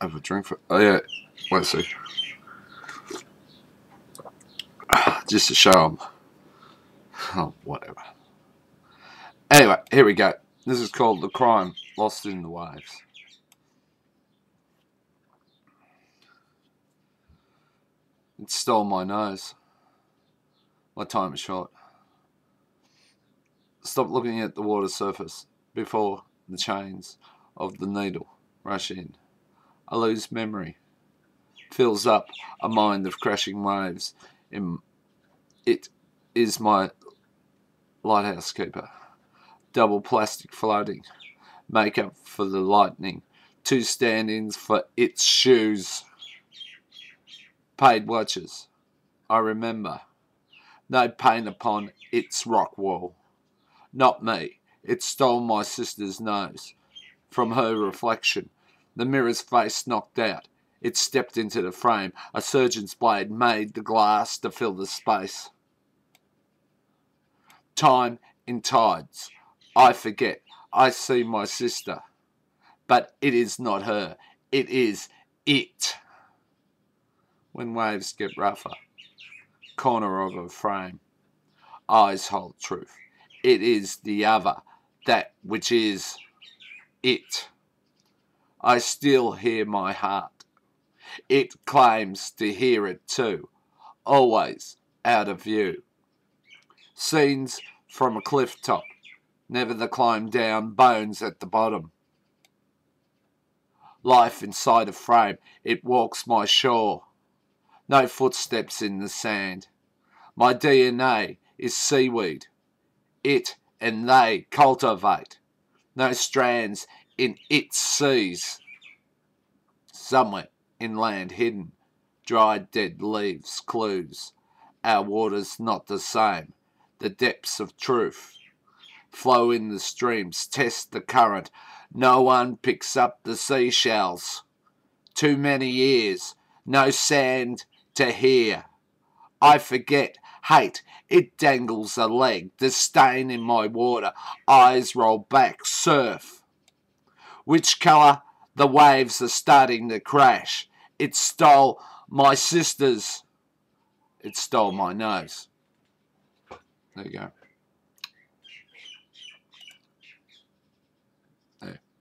Have a drink for. Oh yeah. Wait a sec. Just to show them. Oh, whatever. Anyway, here we go. This is called The Crime Lost in the Waves. It stole my nose. My time is short. Stop looking at the water surface before the chains of the needle rush in. I lose memory. Fills up a mind of crashing waves. It is my lighthouse keeper. Double plastic floating. Make up for the lightning. Two stand-ins for its shoes. Paid watches. I remember. No paint upon its rock wall. Not me. It stole my sister's nose. From her reflection the mirror's face knocked out. It stepped into the frame. A surgeon's blade made the glass to fill the space. Time in tides. I forget. I see my sister. But it is not her. It is it. When waves get rougher. Corner of a frame. Eyes hold truth. It is the other. That which is it. I still hear my heart. It claims to hear it too, always out of view. Scenes from a cliff top, never the climb down, bones at the bottom. Life inside a frame, it walks my shore. No footsteps in the sand. My DNA is seaweed. It and they cultivate. No strands in its seas. Somewhere inland hidden, dried dead leaves, clues. Our water's not the same. The depths of truth flow in the streams, test the current. No one picks up the seashells. Too many ears, no sand to hear. I forget, hate, it dangles a leg, disdain in my water, eyes roll back, surf which colour the waves are starting to crash. It stole my sister's. It stole my nose. There you go.